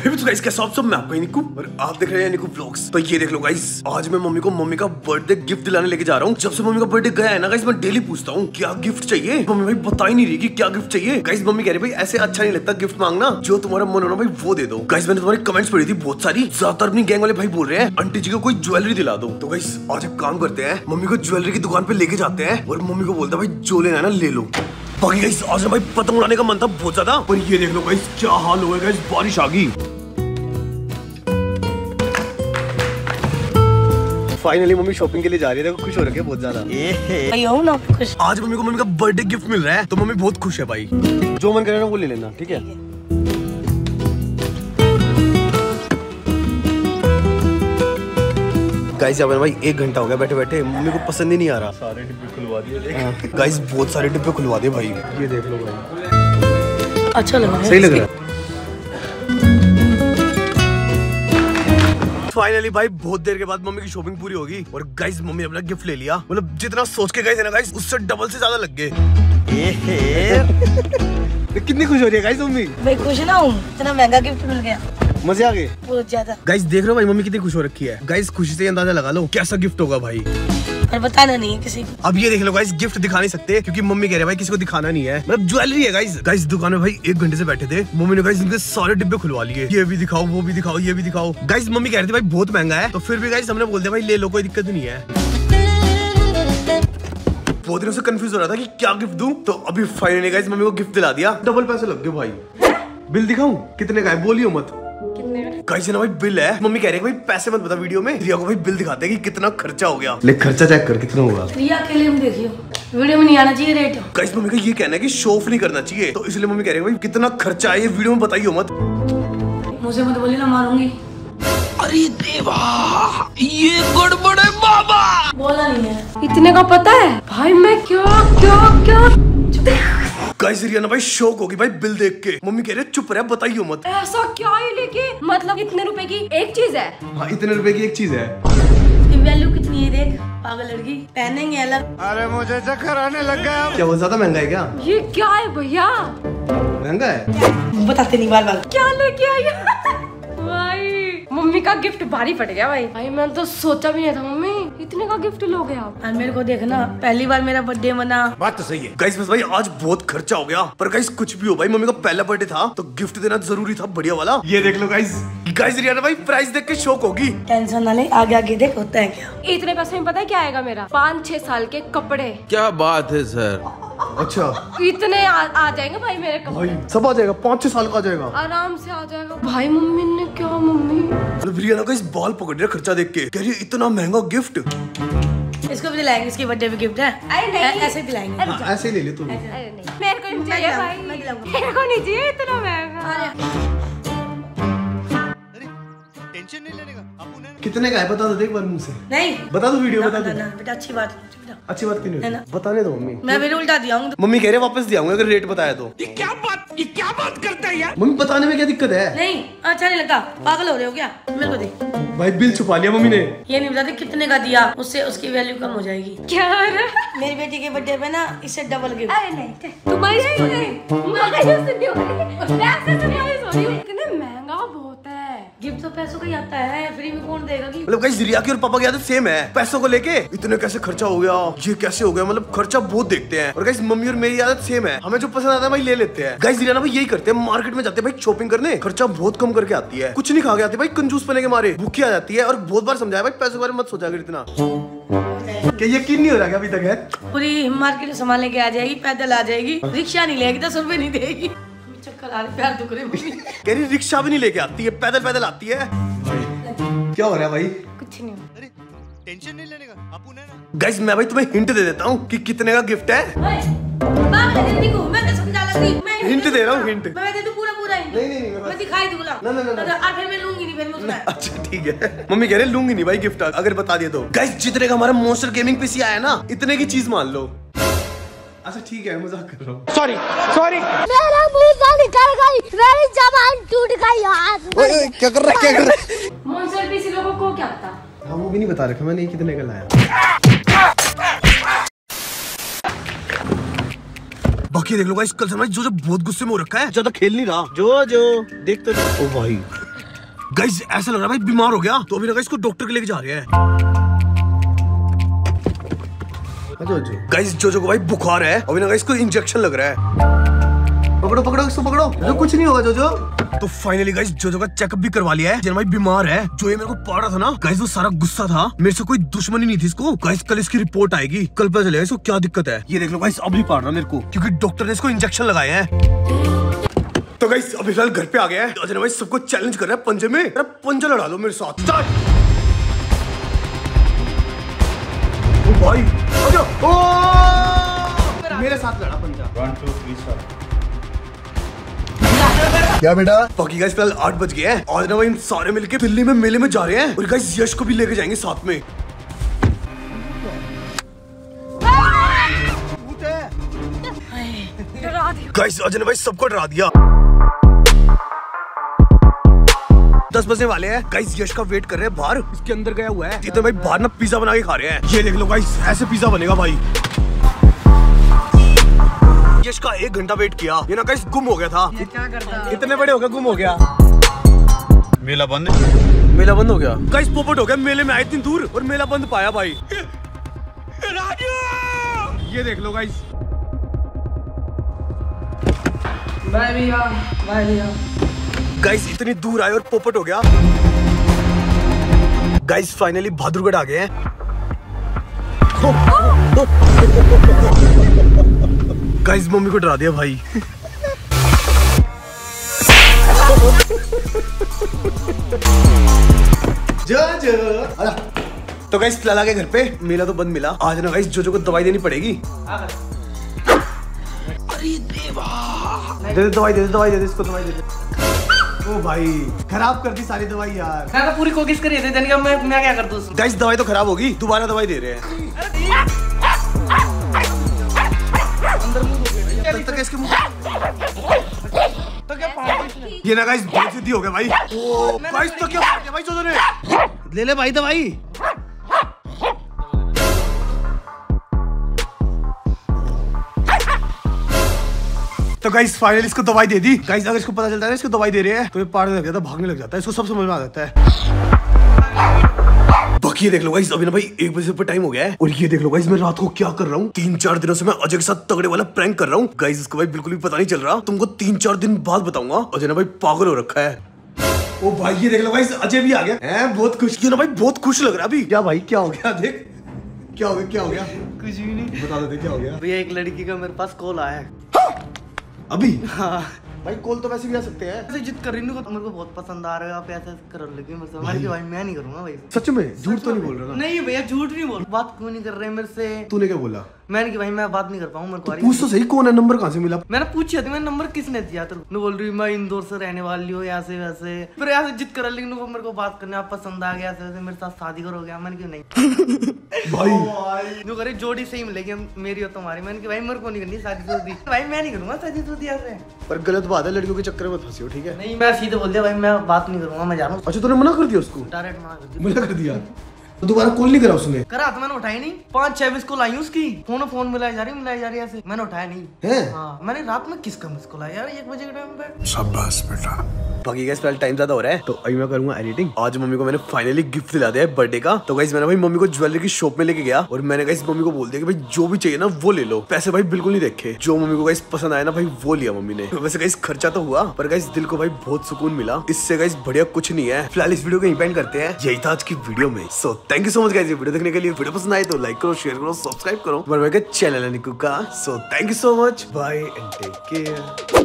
तो गाइस कैसे आप सब मैं आपका निकू और आप देख रहे हैं निकू व्लॉग्स तो ये देख लो गाइस आज मैं मम्मी को मम्मी का बर्थडे गिफ्ट दिलाने लेके जा रहा हूँ। जब से मम्मी का बर्थडे गया है ना गाइस मैं डेली पूछता हूँ, क्या गिफ्ट चाहिए? मम्मी भाई बता ही नहीं रही कि क्या गिफ्ट चाहिए। गाइस मम्मी कह रही भाई, ऐसे अच्छा नहीं लगता गिफ्ट मांगना। जो तुम्हारा मन होना भाई, वो दे दो। गाइस मैंने तुम्हारी कमेंट्स पढ़ी थी बहुत सारी। ज़्यादातर अपनी गैंग वाले भाई बोल रहे हैं आंटी जी को कोई ज्वेलरी दिला दो। तो गाइस आज एक काम करते हैं, मम्मी को ज्वेलरी की दुकान पे लेके जाते हैं और मम्मी को बोलते भाई, जो लेना है ना, ले लो। बाकी गाइस आज भाई पतंग उड़ाने का मन था बहुत ज़्यादा पर ये देख लो गाइस क्या हाल हो गया गाइस बारिश आ गई। फाइनली मम्मी शॉपिंग के लिए जा रही है खुश हो रखे बहुत ज़्यादा। ना खुश। आज मम्मी को मम्मी का बर्थडे गिफ्ट मिल रहा है तो मम्मी बहुत खुश है भाई। जो मन करे ना वो ले लेना ठीक है। गाइस यहाँ भाई एक घंटा हो गया बैठे बैठे मम्मी को पसंद ही नहीं आ रहा। सारे डिब्बे खुलवा दिए। गाइस बहुत सारे डिब्बे खुलवा दिए भाई। ये देख लो भाई। अच्छा लग रहा है। सही लग रहा है। फाइनली भाई बहुत देर के बाद मम्मी की शॉपिंग पूरी होगी। और गाइस मम्मी ने अपना गिफ्ट ले लिया। मतलब जितना सोच के गए थे ना गाइस उससे डबल से ज़्यादा लग गए। कितनी खुश हो रही है गाइस मम्मी? भाई खुश ना हूँ इतना महँगा गिफ्ट मिल गया। मज़े आ गए? बहुत ज़्यादा। गाइस देख रहे हो भाई मम्मी कितनी खुश हो रखी है। गाइस खुशी से अंदाज़ा लगा लो कैसा गिफ्ट होगा भाई। पर बताना नहीं है किसी को। अब ये देख लो गाइस गिफ्ट दिखा नहीं सकते क्योंकि मम्मी कह रहे भाई किसी को दिखाना नहीं है। मतलब ज्वेलरी है गाइस गाइस दुकान में भाई एक घंटे से बैठे थे। मम्मी ने गाइस इनके सारे डिब्बे खुलवा लिए। ये भी दिखाओ वो भी दिखाओ ये भी दिखाओ। गाइस मम्मी कह रही थी भाई बहुत महँगा है। तो फिर भी गाइस हमने बोल दिया भाई ले लो कोई दिक्कत नहीं है। बहुत दिनों से कंफ्यूज हो रहा था कि क्या गिफ्ट दूँ। तो अभी फाइनली गाइस मम्मी को गिफ्ट दिला दिया। डबल पैसे लग गए भाई। बिल दिखाऊँ? कितने का है? बोलियो मत। गाइस ना भाई बिल है। मम्मी कह रही है भाई पैसे मत बता वीडियो में। रिया को भाई बिल दिखाते हैं कि कितना खर्चा हो गया। ले खर्चा चेक कर कितना होगा रिया के लिए हम देखियो। वीडियो में नहीं आना चाहिए रेट गाइस मम्मी का ये कहना है कि शो ऑफ़ नहीं करना चाहिए। तो इसलिए मम्मी कह रही है भाई कितना खर्चा है ये वीडियो में बताइए मत। मुझे मत बोली ना मारूँगी। अरे देवा ये गड़बड़ है बाबा। बोला नहीं है। इतने का पता है? भाई मैं क्या क्या क्या? गाइस रिया ना भाई शौक होगी भाई बिल देख के। मम्मी कह रहे चुप रहे बताइए मत। ऐसा क्या ही लेके? मतलब इतने रुपए की एक चीज़ है? हाँ इतने रुपए की एक चीज़ है। इसकी वैल्यू कितनी है देख पागल लड़की। पहनेंगे अलग। अरे मुझे चक्कर आने लग गया। क्या वो ज़्यादा महँगा है क्या? ये क्या है भैया? महँगा है? बताते नहीं बार बार क्या लेके आई भाई मम्मी का गिफ्ट भारी पड़ गया भाई। भाई मैंने तो सोचा भी नहीं था मम्मी। इतने का गिफ्ट लोगे आप? और मेरे को देखना पहली बार मेरा बर्थडे मना। बात तो सही है। गाइस बस भाई आज बहुत खर्चा हो गया। पर गाइस कुछ भी हो भाई मम्मी का पहला बर्थडे था तो गिफ्ट देना ज़रूरी था बढ़िया वाला। ये देख लो गाइस गाइस रिया ना भाई प्राइस देख के शौक होगी। टेंशन ना ले आगे आगे देख होता है क्या? इतने पैसे में पता है क्या आएगा मेरा? पाँच छह साल के कपड़े। क्या बात है सर अच्छा। इतने आ, आ जाएँगे भाई मेरे कपड़े? भाई सब आ जाएगा पाँच छह साल का आ जाएगा। आराम से आ जाएगा। भाई मम्मी ने क्या मम्मी? मतलब रिया ना गाइस बाल पकड़ रही खर्चा देख के। कह रही इतना महँगा गिफ्ट इसको भी दिलाएँगे इसके बर्थडे पे गिफ्ट है? अरे नहीं। ऐसे दिलाएँगे। हाँ, ऐसे ही ले ले तू अरे नहीं। मेरे को नहीं चाहिए भाई। मैं दिलाऊँगी। मेरे को नहीं चाहिए इतना महँगा। कितने का है? बता दो देख बार मुँह से। नहीं। बता दो वीडियो ना, बता ना, दो बेटा अच्छी बात अच्छी बात। क्यों नहीं बताने दो मम्मी। मैं फिर उल्टा दिया मम्मी कह रहे वापस दिया अगर रेट बताया तो। ये क्या बात ये क्या बात करता है यार? मम्मी बताने में क्या दिक्कत है? नहीं अच्छा नहीं लगता पागल हो रहे हो क्या? मेरे को दे भाई बिल छुपा लिया मम्मी ने। ये नहीं बताते कितने का दिया उससे उसकी वैल्यू कम हो जाएगी। क्या रहा मेरी बेटी के बर्थडे पे ना इससे डबल गिफ्ट अरे नहीं तुम्हारी हो। हो। हूँ महँगा बहुत गिफ्ट तो पैसों का ही आता है फ्री में कौन देगा कि मतलब गाइस रिया की और पापा की आदत सेम है। पैसों को लेके इतने कैसे खर्चा हो गया ये कैसे हो गया मतलब खर्चा बहुत देखते हैं। और गाइस मम्मी और मेरी आदत सेम है। हमें जो पसंद आता है भाई ले लेते हैं। गाइस रिया ना भाई यही करते हैं मार्केट में जाते हैं भाई शॉपिंग करने खर्चा बहुत कम करके आती है। कुछ नहीं खा के आती भाई कंजूस पने के मारे भूखी आ जाती है और बहुत बार समझाया भाई पैसों के बारे में मत सोचा कर इतना। क्या यकीन नहीं हो रहा क्या अभी तक है? पूरी मार्केट संभालने के आ जाएगी पैदल आ जाएगी रिक्शा नहीं लेगी दस रुपए नहीं देगी। प्यार दुख रहे कह रही रिक्शा भी नहीं लेके आती है पैदल पैदल आती है। क्या हो रहा है भाई? कुछ नहीं गाइस मैं भाई तुम्हें हिंट दे देता हूँ कि कितने का गिफ्ट है। को तो समझा लगी मैं हिंट दे रहा हूँ हिंट मैं दे दूँ पूरा पूरा हिंट नहीं, नहीं, नहीं, मैं दिखाई दूँगा। ना, ना, ना, ना। और फिर मैं लूँगी नहीं फिर मैं अच्छा ठीक है। मम्मी कह रहे लूँगी नहीं भाई गिफ्ट अगर बता दिए तो। गाइस जितने का हमारा मोस्टर गेमिंग पीसी आया ना इतने की चीज़ मान लो। अच्छा ठीक है मज़ाक कर रहा हूँ। सॉरी सॉरी मेरा मुँह से निकल गई मेरी जबान टूट गई यार क्या कर रहा है क्या कर रहा है? मोन्सर पीसी लोगों को क्या पता? हाँ वो भी नहीं बता रखा मैंने कितने का लाया? बाकी देख लो गाइस कल से भाई जो जो बहुत गुस्से में हो रखा है। ज़्यादा खेल नहीं रहा। जो जो देख तो ओ भाई। गाइस ऐसा लग रहा है भाई बीमार हो गया। तो अभी ना गाइस को डॉक्टर के लेके जा रहे हैं। गाइस जोजो को भाई बुखार है अभी ना गाइस को इंजेक्शन लग रहा है। पकड़ो पकड़ो इसको पकड़ो। जो कुछ नहीं होगा जोजो। तो फाइनली गाइस जोजो का चेकअप भी करवा लिया है जन भाई बीमार है जो ये मेरे को पा रहा था ना गाइस वो सारा गुस्सा था। मेरे से कोई दुश्मनी नहीं थी इसको। गाइस कल इसकी रिपोर्ट आएगी। कल पता चलेगा इसको क्या दिक्कत है। ये देख लो गाइस अभी पाड़ रहा मेरे को क्योंकि डॉक्टर ने इसको इंजेक्शन लगाए हैं। तो गाइस अभी फ़िलहाल घर पे आ गया है। अजय भाई सबको चैलेंज कर रहा है पंजे में। पंजा लड़ा लो मेरे साथ। भाई अजय ओ! मेरे साथ लड़ा पंजा वन टू थ्री स्टार्ट क्या बेटा? बाकी गाइस फ़िलहाल आठ बज गए हैं। और ना भाई हम सारे मिलके दिल्ली में मेले में जा रहे हैं। और गाइस यश को भी लेके जाएँगे साथ में। गाइस अजय ने भाई सबको डरा दिया। दस बजने वाले हैं। गाइस यश का वेट कर रहे हैं बाहर। इसके अंदर गया हुआ है। ये तो भाई बाहर ना पिज्जा बना के खा रहे हैं। ये देख लो गाइस ऐसे पिज्जा बनेगा भाई। यश का एक घंटा वेट किया। ये ना गाइस गुम हो गया था। क्या करता इतने बड़े हो गए गुम हो गया। मेला बंद? मेला बंद हो गया। गाइस पोपट हो गया मेले में आए इतनी दूर और मेला बंद पाया भाई। ये देख लो गाइस बाय भैया बाय भैया। गाइस इतनी दूर आए और पोपट हो गया। गाइस फाइनली बहादुरगढ़ आ गए हैं। गाइस मम्मी को डरा दिया भाई। तो गाइस आ गए घर पे। मेला तो बंद मिला। आज ना गाइस जोजो को दवाई देनी पड़ेगी। अरे देवा। दे दे दवाई दे दे दवाई दे दे इसको दवाई दे दे। ओ भाई खराब कर दी सारी दवाई यार। मैं तो पूरी कोशिश करी थी जन मैं मैं क्या कर दूँ गाइस दवाई तो खराब होगी दोबारा दवाई दे रहे हैं। तब तक इसके मुँह तो क्या ये ना गाइस बहुत सिद्धि हो गया भाई। ओ गाइस तो क्या हो गया भाई ने? ले ले भाई दवाई। तो गाइस फाइनली इसको दवाई दे दी। गाइस अगर इसको पता चलता है ना इसको दवाई दे रहे हैं तो ये पाड़ने लग जाता है भागने लग जाता है इसको सब समझ में आ जाता है। बाकी ये देख लो गाइस अभी ना भाई एक बजे से ऊपर टाइम हो गया है। और ये देख लो गाइस मैं रात को क्या कर रहा हूँ? तीन चार दिनों से मैं अजय के साथ तगड़े वाला प्रैंक कर रहा हूँ। गाइस इसको भाई बिल्कुल भी पता नहीं चल रहा। तुमको तीन चार दिन बाद बताऊँगा। अजय ना भाई पागल हो रखा है। ओ भाई ये देख लो गाइस अजय भी आ गया। है बहुत खुश ना भाई बहुत खुश लग रहा अभी। क्या भाई क्या हो गया देख। क्या हो गया क्या हो गया? कुछ भी नहीं। बता दे क्या हो गया? भैया एक लड़की का मेरे पास कॉल आया है। अभी? हाँ। भाई कॉल तो वैसे भी आ सकते हैं। ऐसे जिद कर रही तो मेरे को बहुत पसंद आ रहा है आप ऐसा करो लेकिन मैंने भाई। मैं नहीं करूँगा भाई। सच में? झूठ तो नहीं बोल रहा ना नहीं भैया झूठ नहीं बोल बात क्यों नहीं कर रहे मेरे से? तूने क्या बोला? मैंने कि भाई मैं बात नहीं कर पाऊँ मेरे को पूछ तो सही कौन है? नंबर कहाँ से मिला? मैंने पूछा था मैं नंबर किसने दिया? तेरे को बोल रही मैं इंदौर से रहने वाली हूँ ऐसे वैसे। फिर ऐसे जिद कर लेकिन वो मेरे को बात करने आप पसंद आ गया वैसे। मेरे साथ शादी करोगे? मैंने क्यों नहीं। भाई। जो करे जोड़ी सही मिलेगी मेरी और तुम्हारी। मैंने कि भाई मेरे को नहीं करनी शादी शादी। भाई मैं नहीं करूँगा शादी शादी ऐसे। पर गलत बात है लड़कियों के चक्कर में फंसी हो ठीक है? नहीं मैं सीधे बोल दिया भाई मैं बात नहीं करूँगा मैं जा रहा हूँ। अच्छा तूने मना कर दिया उसको? डायरेक्ट मना कर दिया। मना कर दिया? तो दोबारा कॉल नहीं करा उसने। करा तो मैंने उठाई नहीं। पाँच छह मिस कॉल आई उसकी। फ़ोन फ़ोन मिलाई जा रही मिलाई जा रही ऐसे। मैंने उठाया नहीं। है? हाँ मैंने रात में किसका मिस कॉल आया यार एक बजे के टाइम पे? शाबाश बेटा। बाकी गाइस फ़िलहाल टाइम ज़्यादा हो रहा है तो अभी मैं करूँगा एडिटिंग आज मम्मी को मैंने फाइनली गिफ्ट दिला दिया है बर्थडे का। तो गाइस मैंने भाई मम्मी को ज्वेलरी की शॉप में लेके गया और मैंने गाइस मम्मी को बोल दिया कि भाई जो भी चाहिए ना वो ले लो। पैसे भाई बिल्कुल नहीं देखे। जो मम्मी को गाइस पसंद आया ना भाई वो लिया मम्मी ने। वैसे गाइस खर्चा तो हुआ पर गाइस दिल को भाई बहुत सुकून मिला। इससे गाइस बढ़िया कुछ नहीं है। फ़िलहाल इस वीडियो को यहीं पेंड करते हैं। यही था आज की वीडियो में। So thank you so much guys video देखने के लिए वीडियो पसंद आए तो लाइक करो शेयर करो सब्सक्राइब करो। चैनल का। So thank you so much bye and take care